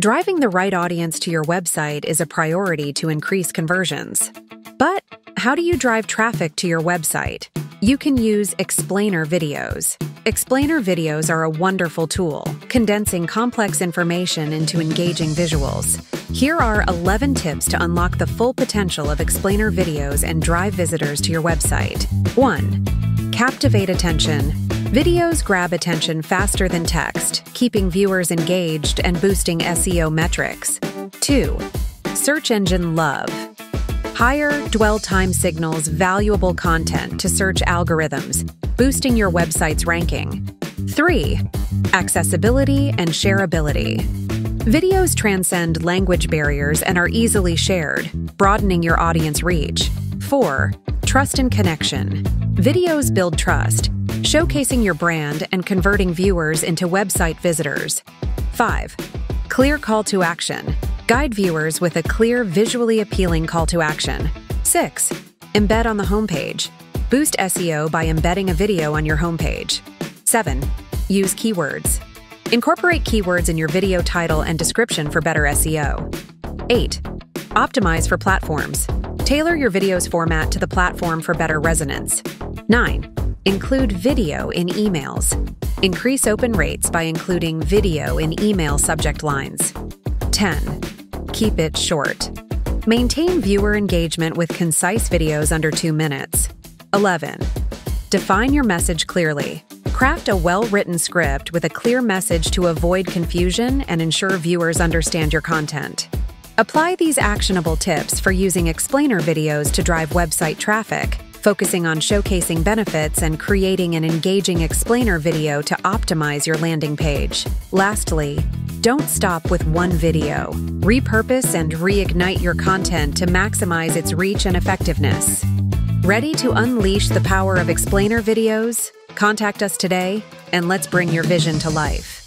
Driving the right audience to your website is a priority to increase conversions. But how do you drive traffic to your website? You can use explainer videos. Explainer videos are a wonderful tool, condensing complex information into engaging visuals. Here are 11 tips to unlock the full potential of explainer videos and drive visitors to your website. 1. Captivate attention. Videos grab attention faster than text, keeping viewers engaged and boosting SEO metrics. 2. Search engine love. Higher dwell time signals valuable content to search algorithms, boosting your website's ranking. 3. Accessibility and shareability. Videos transcend language barriers and are easily shared, broadening your audience reach. 4. Trust and connection. Videos build trust, showcasing your brand and converting viewers into website visitors. 5. Clear call to action. Guide viewers with a clear, visually appealing call to action. 6. Embed on the homepage. Boost SEO by embedding a video on your homepage. 7. Use keywords. Incorporate keywords in your video title and description for better SEO. 8. Optimize for platforms. Tailor your video's format to the platform for better resonance. 9. Include video in emails. Increase open rates by including video in email subject lines. 10. Keep it short. Maintain viewer engagement with concise videos under 2 minutes. 11. Define your message clearly. Craft a well written script with a clear message to avoid confusion and ensure viewers understand your content. Apply these actionable tips for using explainer videos to drive website traffic, focusing on showcasing benefits and creating an engaging explainer video to optimize your landing page. Lastly, don't stop with one video. Repurpose and reignite your content to maximize its reach and effectiveness. Ready to unleash the power of explainer videos? Contact us today and let's bring your vision to life.